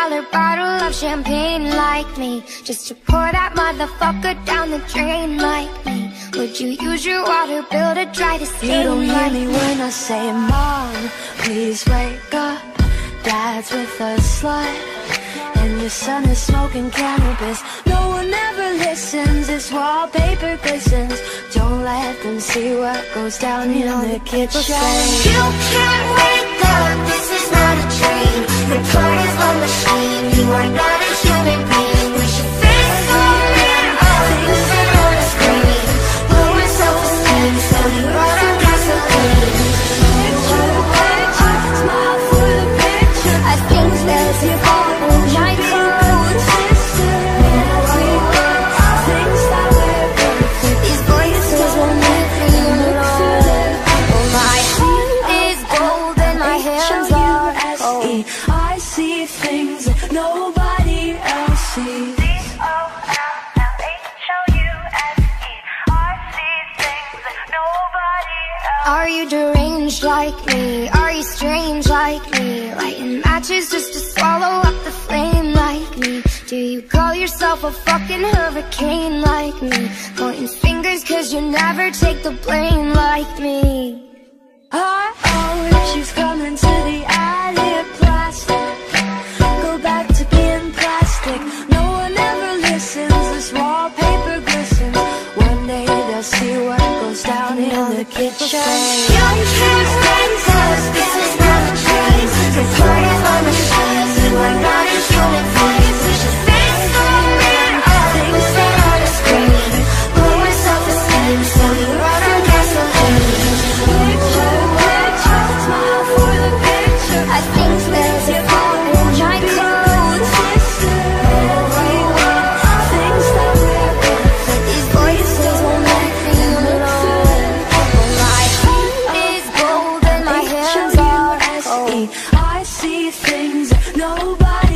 dollar bottle of champagne like me. Just to pour that motherfucker down the drain like me. Would you use your water bill to dry the stain You don't hear me when I say Mom, please wake up. Dad's with a slut your son is smoking cannabis. No one ever listens, this wallpaper glistens Don't let them see what goes down in the kitchen. You can't wake up, this is not a dream. Part is a machine, you are not nobody else sees Are you deranged like me? Are you strange like me? Lighting matches just to swallow up the flame like me? Do you call yourself a fucking hurricane like me? Pointing fingers cause you never take the blame like me I oh, she's coming to the they'll see what goes down in the kitchen I see things nobody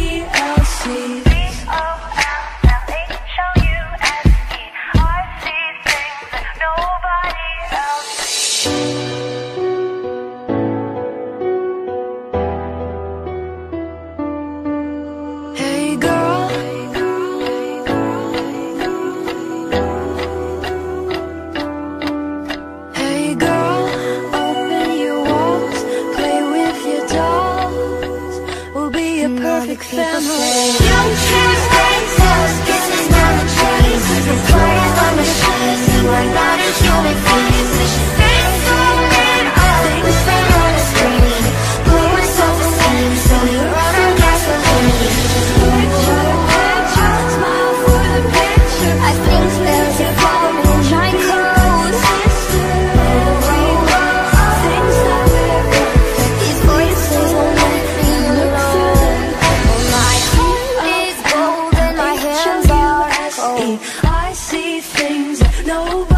a perfect family. You can't I see things that nobody